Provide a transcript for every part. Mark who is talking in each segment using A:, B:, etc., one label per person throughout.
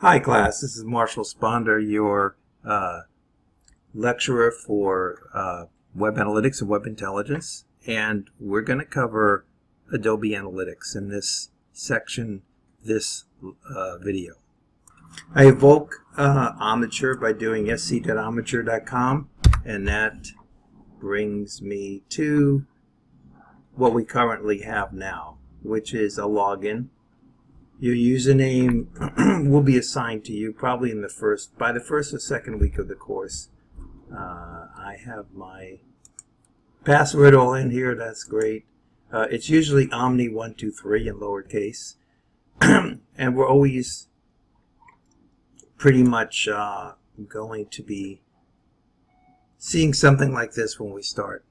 A: Hi class, this is Marshall Sponder, your uh, lecturer for uh, Web Analytics and Web Intelligence, and we're going to cover Adobe Analytics in this section, this uh, video. I evoke uh, Omniture by doing sc.omniture.com, and that brings me to what we currently have now, which is a login your username will be assigned to you probably in the first, by the first or second week of the course. Uh, I have my password all in here, that's great. Uh, it's usually Omni123 in lowercase. and we're always pretty much uh, going to be seeing something like this when we start.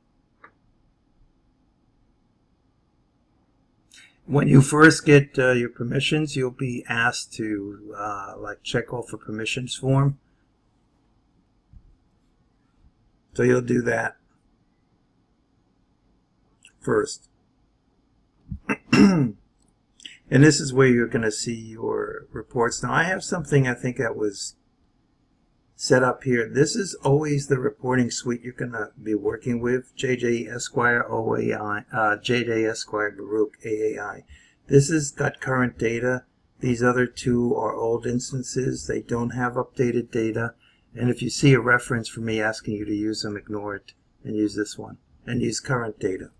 A: When you first get uh, your permissions, you'll be asked to uh, like check off a permissions form. So you'll do that first. and this is where you're going to see your reports. Now I have something I think that was set up here. This is always the reporting suite you're going to be working with. JJ Esquire OAI, uh, JJ Esquire Baruch AAI. This has got current data. These other two are old instances. They don't have updated data. And if you see a reference for me asking you to use them, ignore it and use this one and use current data.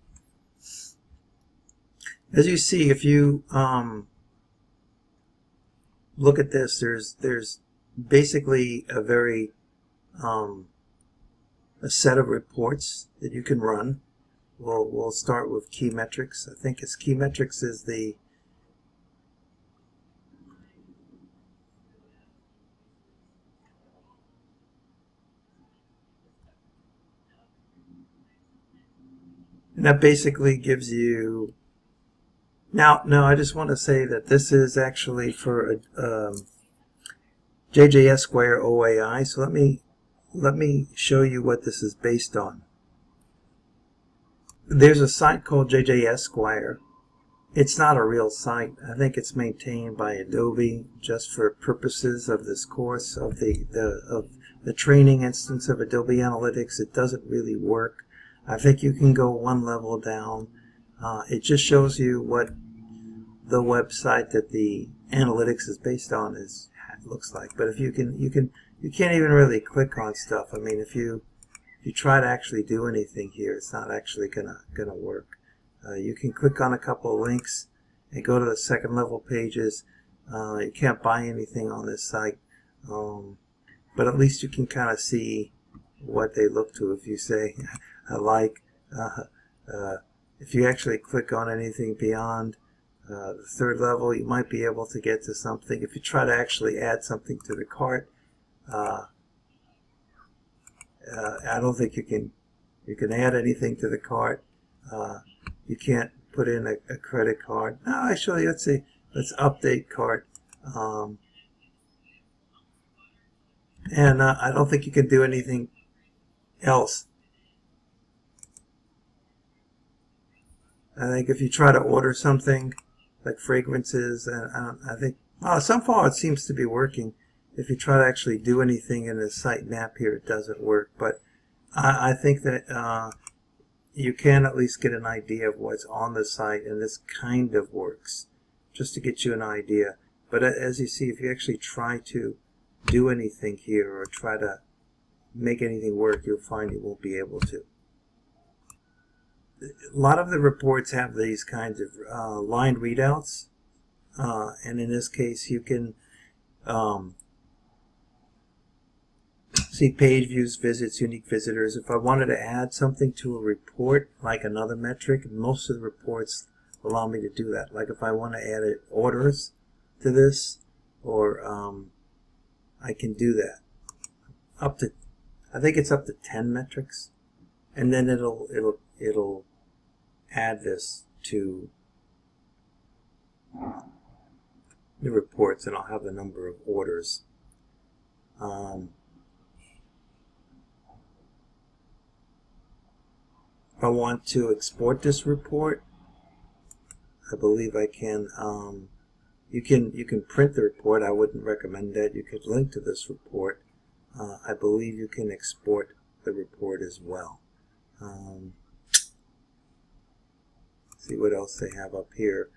A: As you see, if you um, look at this, there's there's basically a very um, a set of reports that you can run. We'll, we'll start with key metrics. I think it's key metrics is the and that basically gives you now no I just want to say that this is actually for a, um, JJ Esquire OAI. So let me let me show you what this is based on. There's a site called JJ Esquire. It's not a real site. I think it's maintained by Adobe just for purposes of this course of the, the of the training instance of Adobe Analytics. It doesn't really work. I think you can go one level down. Uh, it just shows you what the website that the analytics is based on is looks like. But if you can, you can, you can't even really click on stuff. I mean, if you if you try to actually do anything here, it's not actually gonna gonna work. Uh, you can click on a couple of links and go to the second level pages. Uh, you can't buy anything on this site, um, but at least you can kind of see what they look to. If you say, I like, uh, uh, if you actually click on anything beyond uh, the third level, you might be able to get to something. If you try to actually add something to the cart, uh, uh, I don't think you can you can add anything to the cart. Uh, you can't put in a, a, credit card. No, actually, let's see. Let's update cart. Um, and uh, I don't think you can do anything else. I think if you try to order something, like fragrances. And um, I think oh, so far it seems to be working. If you try to actually do anything in the site map here, it doesn't work. But I, I think that uh, you can at least get an idea of what's on the site, and this kind of works, just to get you an idea. But as you see, if you actually try to do anything here or try to make anything work, you'll find you won't be able to a lot of the reports have these kinds of uh, line readouts. Uh, and in this case, you can um, see page views, visits, unique visitors. If I wanted to add something to a report, like another metric, most of the reports allow me to do that. Like if I want to add orders to this, or um, I can do that. Up to, I think it's up to 10 metrics. And then it'll, it'll, it'll add this to the reports and I'll have the number of orders. Um, I want to export this report, I believe I can um, You can you can print the report. I wouldn't recommend that. You could link to this report. Uh, I believe you can export the report as well. Um, see what else they have up here.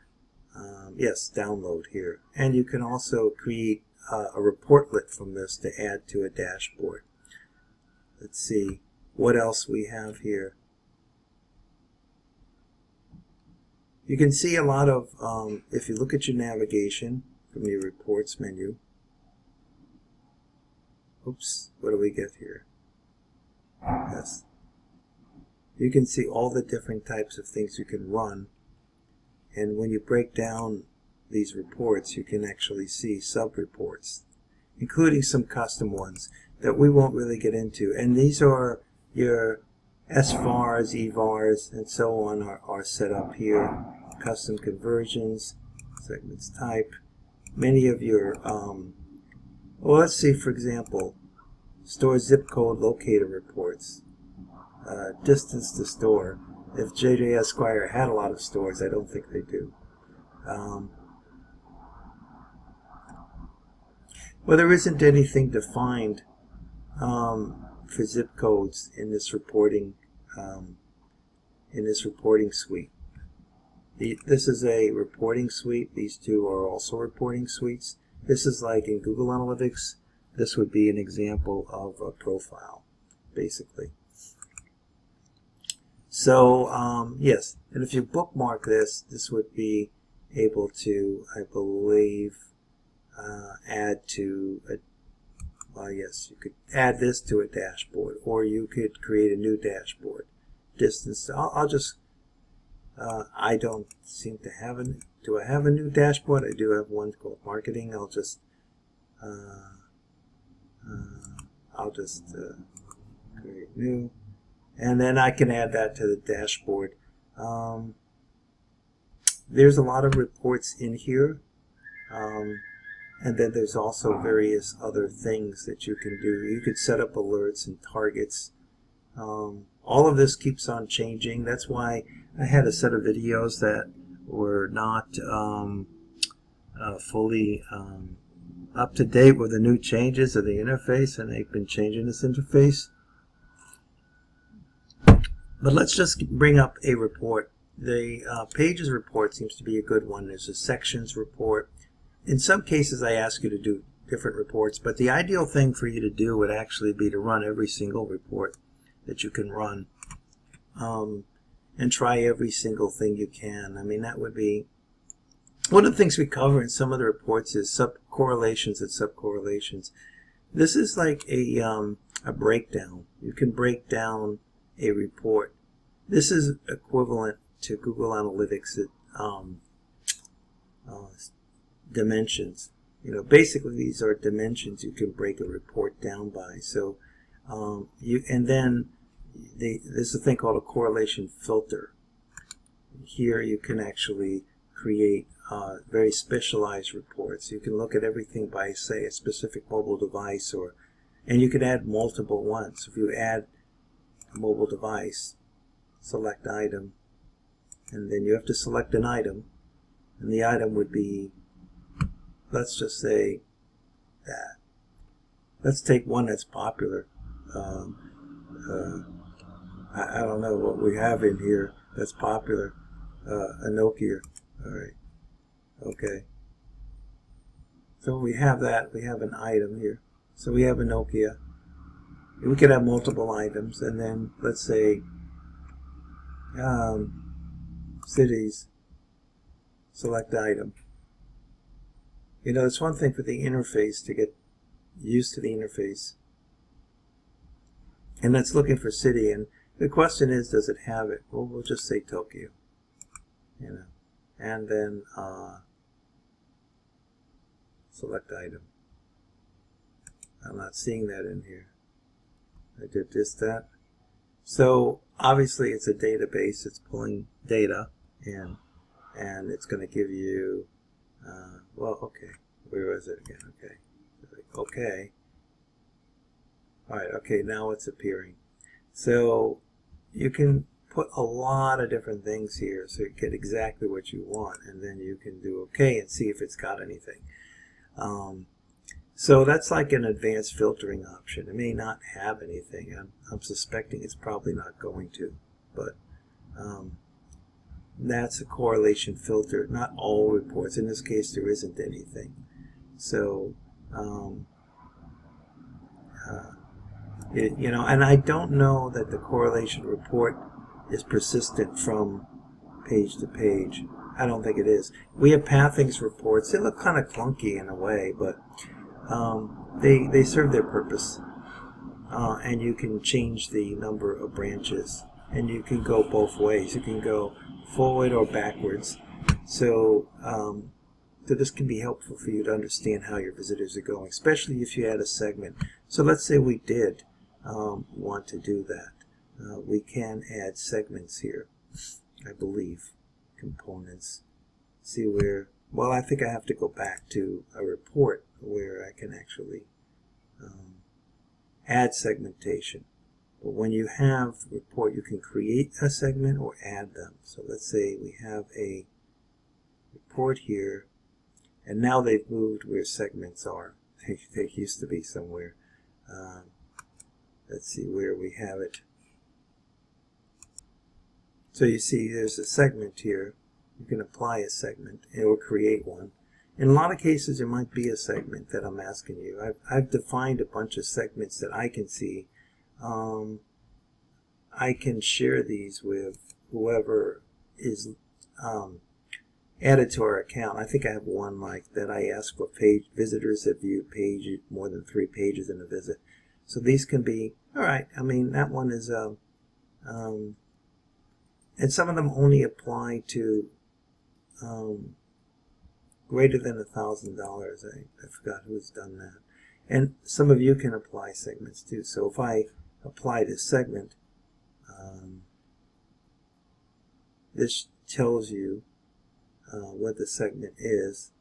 A: Um, yes, download here. And you can also create uh, a reportlet from this to add to a dashboard. Let's see what else we have here. You can see a lot of, um, if you look at your navigation from your reports menu, oops, what do we get here? Yes. You can see all the different types of things you can run. And when you break down these reports, you can actually see sub-reports, including some custom ones that we won't really get into. And these are your SVARs, EVARs, and so on are, are set up here. Custom conversions, segments type. Many of your, um, well, let's see, for example, store zip code locator reports, uh, distance to store. If JJ Esquire had a lot of stores, I don't think they do. Um, well, there isn't anything defined um, for zip codes in this reporting um, in this reporting suite. The, this is a reporting suite. These two are also reporting suites. This is like in Google Analytics. This would be an example of a profile, basically. So um, yes, and if you bookmark this, this would be able to, I believe, uh, add to a uh, yes, you could add this to a dashboard, or you could create a new dashboard. Distance, I'll, I'll just, uh, I don't seem to have a, do I have a new dashboard? I do have one called marketing. I'll just, uh, uh I'll just uh, create new, and then I can add that to the dashboard. Um, there's a lot of reports in here. Um, and then there's also various other things that you can do. You could set up alerts and targets. Um, all of this keeps on changing. That's why I had a set of videos that were not um, uh, fully um, up to date with the new changes of the interface, and they've been changing this interface. But let's just bring up a report. The uh, pages report seems to be a good one. There's a sections report in some cases I ask you to do different reports, but the ideal thing for you to do would actually be to run every single report that you can run um, and try every single thing you can. I mean, that would be one of the things we cover in some of the reports is subcorrelations and subcorrelations. This is like a, um, a breakdown. You can break down a report. This is equivalent to Google Analytics. Um, uh, dimensions. You know, basically these are dimensions you can break a report down by. So um, you and then the, there's a thing called a correlation filter. Here you can actually create uh, very specialized reports. You can look at everything by, say, a specific mobile device, or and you can add multiple ones. If you add mobile device, select item, and then you have to select an item, and the item would be let's just say that. Let's take one that's popular. Um, uh, I, I, don't know what we have in here that's popular. Uh, a Nokia. All right. Okay. So we have that. We have an item here. So we have a Nokia. We could have multiple items, and then let's say um, cities. Select item. You know, it's one thing for the interface to get used to the interface. And that's looking for city. And the question is, does it have it? Well, we'll just say Tokyo. You know, and then uh, select item. I'm not seeing that in here. I did this, that. So obviously it's a database. It's pulling data in, and it's going to give you uh, well, okay. Where was it again? Okay. Okay. Alright, okay, now it's appearing. So you can put a lot of different things here so you get exactly what you want and then you can do okay and see if it's got anything. Um, so that's like an advanced filtering option. It may not have anything. I'm, I'm suspecting it's probably not going to, but um, that's a correlation filter. Not all reports. In this case, there isn't anything. So, um, uh, it, you know, and I don't know that the correlation report is persistent from page to page. I don't think it is. We have pathings reports. They look kind of clunky in a way, but um, they, they serve their purpose. Uh, and you can change the number of branches. And you can go both ways. You can go forward or backwards. So, um, so this can be helpful for you to understand how your visitors are going, especially if you add a segment. So let's say we did um, want to do that. Uh, we can add segments here, I believe, components. See where, well, I think I have to go back to a report can actually um, add segmentation. But when you have report, you can create a segment or add them. So let's say we have a report here, and now they've moved where segments are. They, they used to be somewhere. Um, let's see where we have it. So you see there's a segment here. You can apply a segment. Will create one. In a lot of cases, there might be a segment that I'm asking you. I've, I've defined a bunch of segments that I can see. Um, I can share these with whoever is um, added to our account. I think I have one like that I ask for page visitors that view page more than three pages in a visit. So these can be, all right, I mean, that one is, um, um, and some of them only apply to um, greater than a thousand dollars. I, forgot who's done that. And some of you can apply segments too. So if I apply this segment, um, this tells you uh, what the segment is.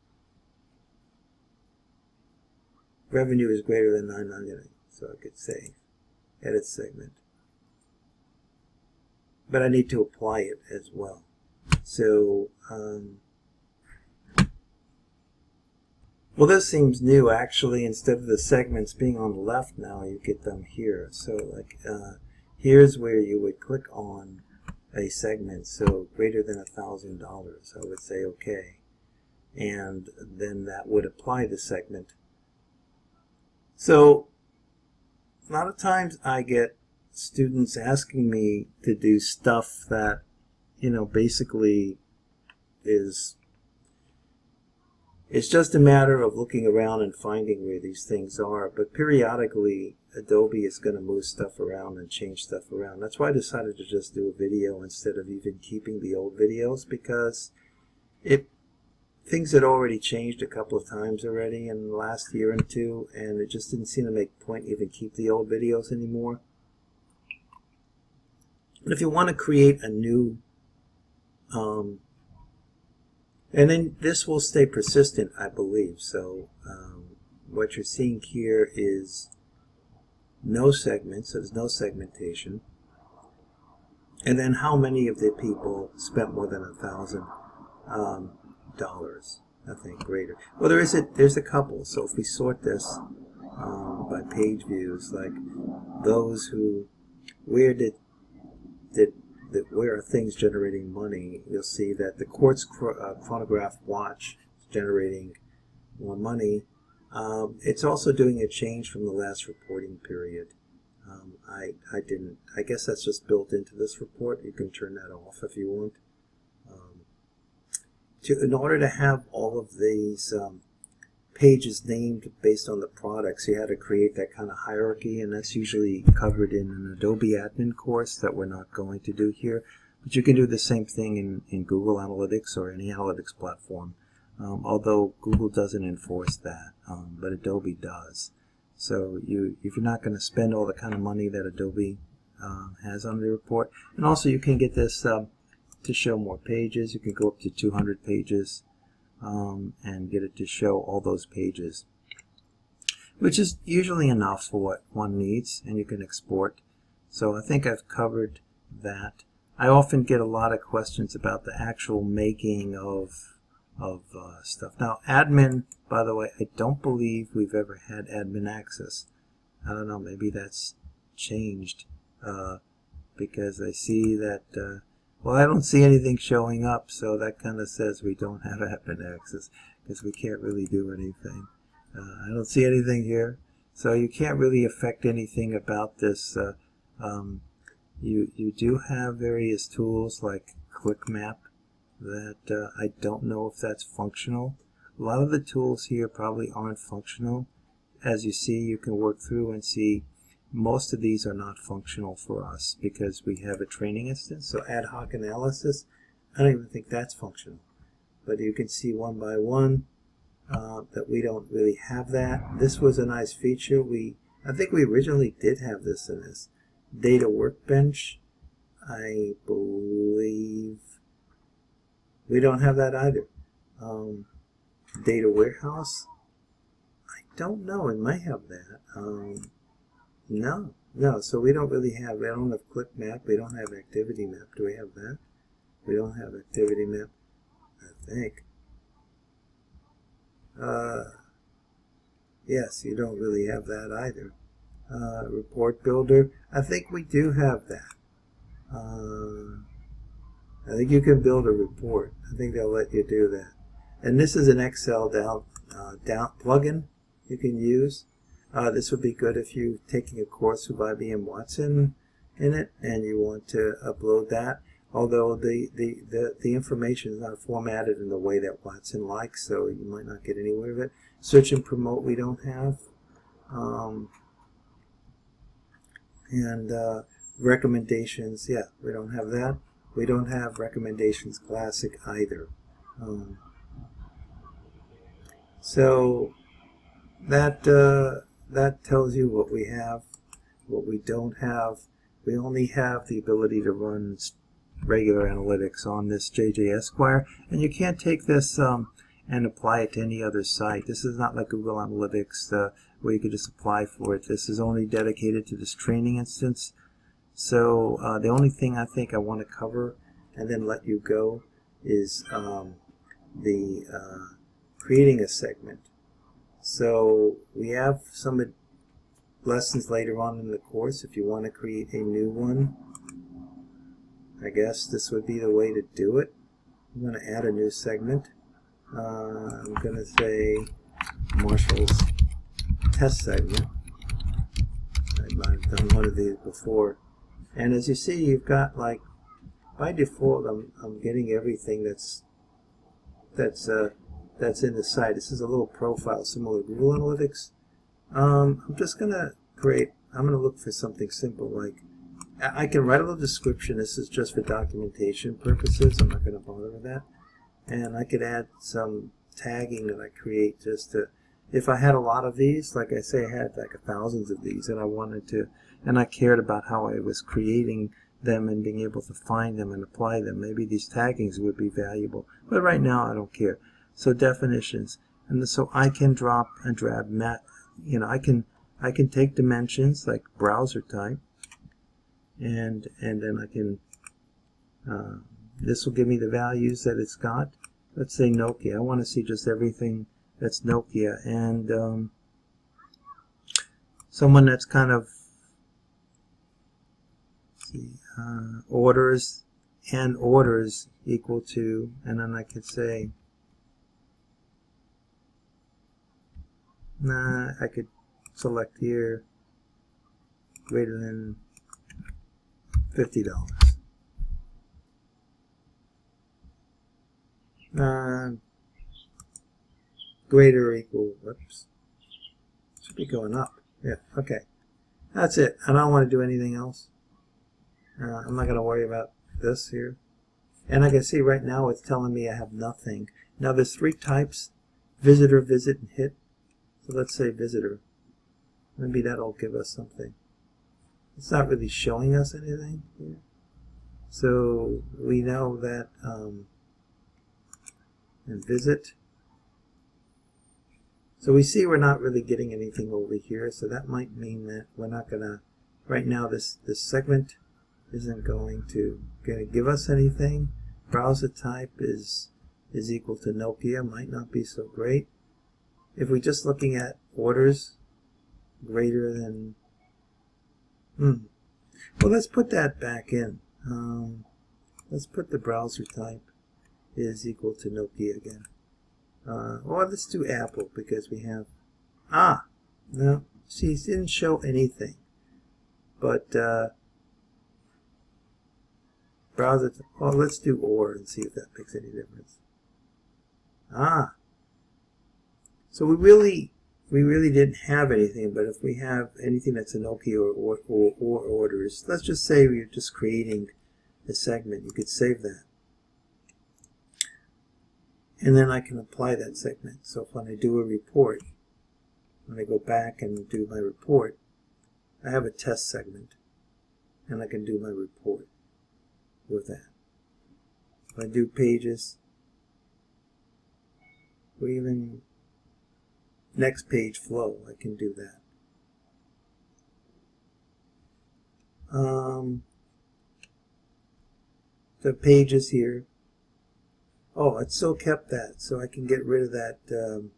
A: Revenue is greater than 900 so I could say edit segment. But I need to apply it as well. So, um, well, this seems new actually. Instead of the segments being on the left now, you get them here. So, like, uh, here's where you would click on a segment. So, greater than a thousand dollars, I would say okay, and then that would apply the segment. So, a lot of times I get students asking me to do stuff that, you know, basically is it's just a matter of looking around and finding where these things are. But periodically, Adobe is going to move stuff around and change stuff around. That's why I decided to just do a video instead of even keeping the old videos because it things had already changed a couple of times already in the last year and two, and it just didn't seem to make point even keep the old videos anymore. But if you want to create a new, um, and then this will stay persistent, I believe. So um, what you're seeing here is no segments, so there's no segmentation. And then how many of the people spent more than a thousand? Um, dollars. Nothing greater. Well, there is a there's a couple. So if we sort this um, by page views, like those who where did did that where are things generating money? You'll see that the Quartz uh, chronograph watch is generating more money. Um, it's also doing a change from the last reporting period. Um, I I didn't. I guess that's just built into this report. You can turn that off if you want to in order to have all of these um, is named based on the products, you had to create that kind of hierarchy, and that's usually covered in an Adobe admin course that we're not going to do here. But you can do the same thing in, in Google Analytics or any analytics platform, um, although Google doesn't enforce that, um, but Adobe does. So you, if you're not going to spend all the kind of money that Adobe uh, has on the report, and also you can get this um, to show more pages. You can go up to 200 pages um, and get it to show all those pages, which is usually enough for what one needs, and you can export. So I think I've covered that. I often get a lot of questions about the actual making of of uh, stuff. Now, admin, by the way, I don't believe we've ever had admin access. I don't know, maybe that's changed uh, because I see that, uh, well, I don't see anything showing up, so that kind of says we don't have admin access because we can't really do anything. Uh, I don't see anything here, so you can't really affect anything about this. Uh, um, you, you do have various tools like ClickMap that uh, I don't know if that's functional. A lot of the tools here probably aren't functional. As you see, you can work through and see most of these are not functional for us because we have a training instance. So ad hoc analysis, I don't even think that's functional. But you can see one by one uh, that we don't really have that. This was a nice feature. We I think we originally did have this in this data workbench. I believe we don't have that either. Um, data warehouse. I don't know. It might have that. Um, no, no. So we don't really have. We don't have click map. We don't have activity map. Do we have that? We don't have activity map. I think. Uh, yes, you don't really have that either. Uh, report builder. I think we do have that. Uh, I think you can build a report. I think they'll let you do that. And this is an Excel down, uh, down plugin you can use. Uh, this would be good if you're taking a course with IBM Watson in it and you want to upload that. Although the, the, the, the information is not formatted in the way that Watson likes, so you might not get anywhere with it. Search and promote we don't have. Um, and uh, recommendations, yeah, we don't have that. We don't have recommendations classic either. Um, so that uh, that tells you what we have, what we don't have. We only have the ability to run regular analytics on this JJ Esquire, and you can't take this um, and apply it to any other site. This is not like Google Analytics uh, where you could just apply for it. This is only dedicated to this training instance so uh, the only thing I think I want to cover and then let you go is um, the uh, creating a segment. So we have some lessons later on in the course if you want to create a new one. I guess this would be the way to do it. I'm going to add a new segment. Uh, I'm going to say Marshall's test segment. I might have done one of these before. And as you see, you've got like, by default, I'm, I'm getting everything that's that's uh, that's in the site. This is a little profile similar to Google Analytics. Um, I'm just going to create, I'm going to look for something simple like, I can write a little description. This is just for documentation purposes. I'm not going to bother with that. And I could add some tagging that I create just to, if I had a lot of these, like I say, I had like thousands of these and I wanted to and I cared about how I was creating them and being able to find them and apply them. Maybe these taggings would be valuable, but right now I don't care. So definitions, and so I can drop and drag mat. You know, I can I can take dimensions like browser type, and and then I can. Uh, this will give me the values that it's got. Let's say Nokia. I want to see just everything that's Nokia and um, someone that's kind of see, uh, orders and orders equal to, and then I could say, nah, I could select here greater than $50. Uh, greater or equal, whoops, should be going up. Yeah, okay. That's it. I don't want to do anything else. Uh, I'm not going to worry about this here. And I can see right now it's telling me I have nothing. Now there's three types, visitor, visit, and hit. Let's say visitor. Maybe that'll give us something. It's not really showing us anything here. So we know that um, and visit. So we see we're not really getting anything over here. So that might mean that we're not going to, right now this, this segment isn't going to gonna give us anything. Browser type is is equal to Nokia, might not be so great. If we're just looking at orders greater than, hmm. Well, let's put that back in. Um, let's put the browser type is equal to Nokia again. Uh, or let's do Apple because we have, ah, no, see, it didn't show anything. But, uh, browser, well, let's do OR and see if that makes any difference. Ah. So we really, we really didn't have anything, but if we have anything that's an Nokia or, or, or, or orders, let's just say we're just creating a segment, you could save that. And then I can apply that segment. So when I do a report, when I go back and do my report, I have a test segment and I can do my report with that. If I do pages, or even next page flow, I can do that. Um, the pages here. Oh, it still kept that, so I can get rid of that. Um,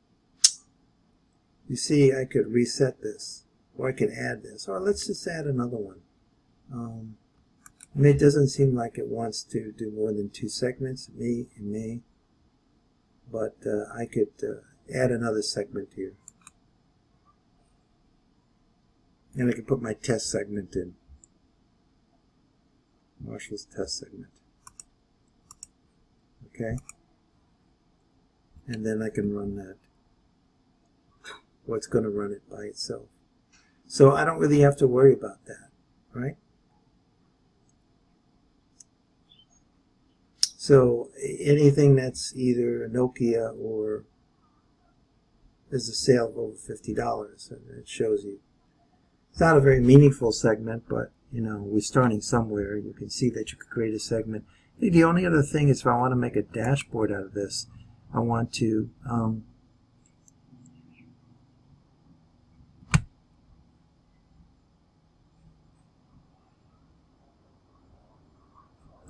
A: you see, I could reset this, or I could add this, or let's just add another one. Um, it doesn't seem like it wants to do more than two segments, me and me but uh, I could uh, add another segment here. And I can put my test segment in. Marshall's test segment. Okay. And then I can run that. Well, it's going to run it by itself. So I don't really have to worry about that, right? So anything that's either Nokia or is a sale of over $50, and it shows you. It's not a very meaningful segment, but you know, we're starting somewhere. You can see that you could create a segment. The only other thing is if I want to make a dashboard out of this, I want to um,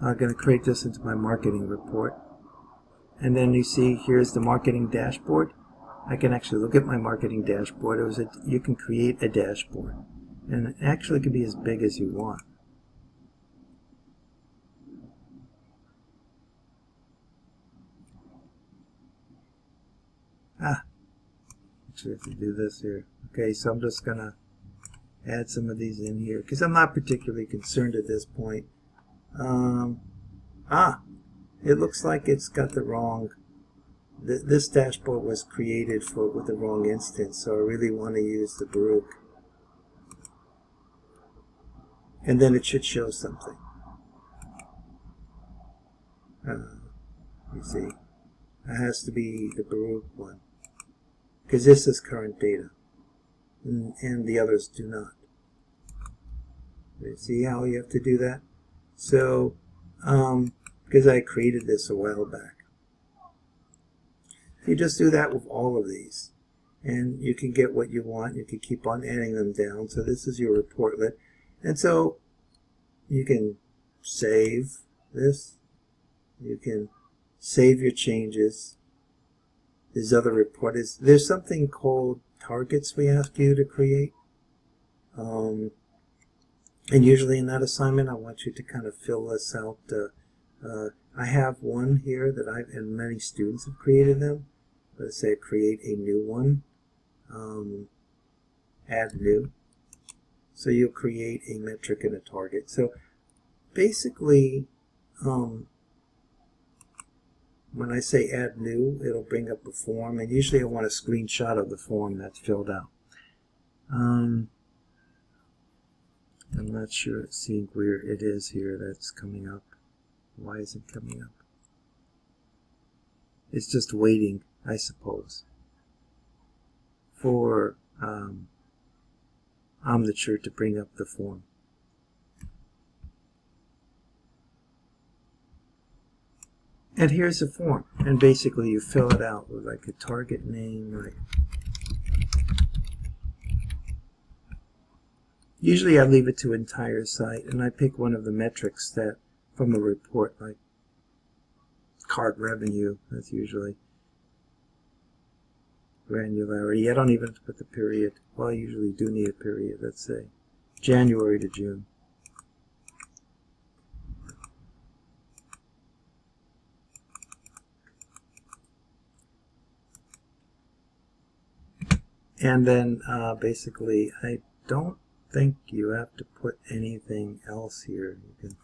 A: I'm going to create this into my marketing report. And then you see here's the marketing dashboard. I can actually look at my marketing dashboard. It was a, you can create a dashboard. And it actually can be as big as you want. Ah, actually have to do this here. Okay, so I'm just going to add some of these in here because I'm not particularly concerned at this point um, ah, it looks like it's got the wrong, th this dashboard was created for with the wrong instance, so I really want to use the Baruch. And then it should show something. Uh, you see, it has to be the Baruch one. Because this is current data, and, and the others do not. You see how you have to do that? So, um, because I created this a while back. You just do that with all of these. And you can get what you want. You can keep on adding them down. So this is your reportlet. And so you can save this. You can save your changes. There's other report. Is there's something called targets we ask you to create. Um, and usually in that assignment, I want you to kind of fill this out. Uh, uh, I have one here that I've, and many students have created them. Let's say create a new one. Um, add new. So you'll create a metric and a target. So basically, um, when I say add new, it'll bring up a form, and usually I want a screenshot of the form that's filled out. Um, I'm not sure seeing where it is here that's coming up. Why is it coming up? It's just waiting, I suppose, for um, Omniture to bring up the form. And here's the form. And basically you fill it out with like a target name, like Usually I leave it to entire site and I pick one of the metrics that from a report like card revenue, that's usually granularity. I don't even have to put the period. Well, I usually do need a period. Let's say January to June. And then uh, basically, I don't think you have to put anything else here. You can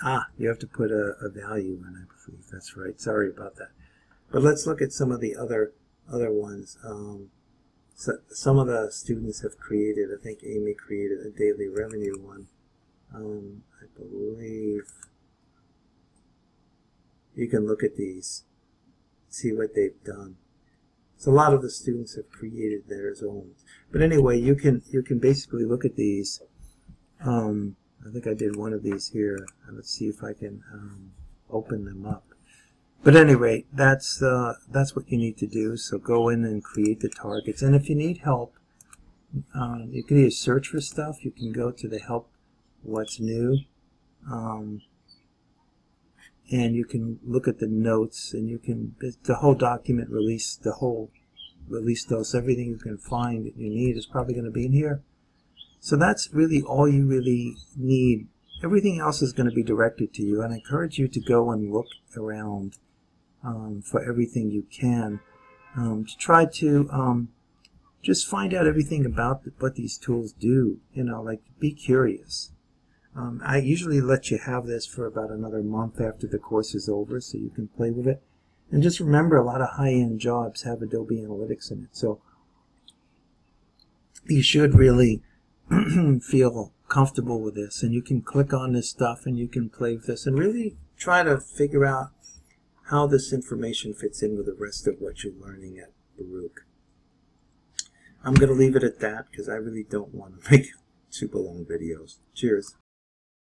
A: Ah, you have to put a, a value in, I believe. That's right. Sorry about that. But let's look at some of the other other ones. Um, so some of the students have created, I think Amy created a daily revenue one. Um, I believe you can look at these, see what they've done. So a lot of the students have created their own. But anyway, you can you can basically look at these. Um, I think I did one of these here. Let's see if I can um, open them up. But anyway, that's uh, that's what you need to do. So go in and create the targets. And if you need help, um, you can either search for stuff. You can go to the help what's new. Um, and you can look at the notes and you can the whole document release the whole release dose everything you can find that you need is probably going to be in here so that's really all you really need everything else is going to be directed to you and I encourage you to go and look around um, for everything you can um, to try to um, just find out everything about what these tools do you know like be curious um, I usually let you have this for about another month after the course is over so you can play with it. And just remember a lot of high-end jobs have Adobe Analytics in it. So you should really feel comfortable with this. And you can click on this stuff and you can play with this and really try to figure out how this information fits in with the rest of what you're learning at Baruch. I'm going to leave it at that because I really don't want to make super long videos. Cheers.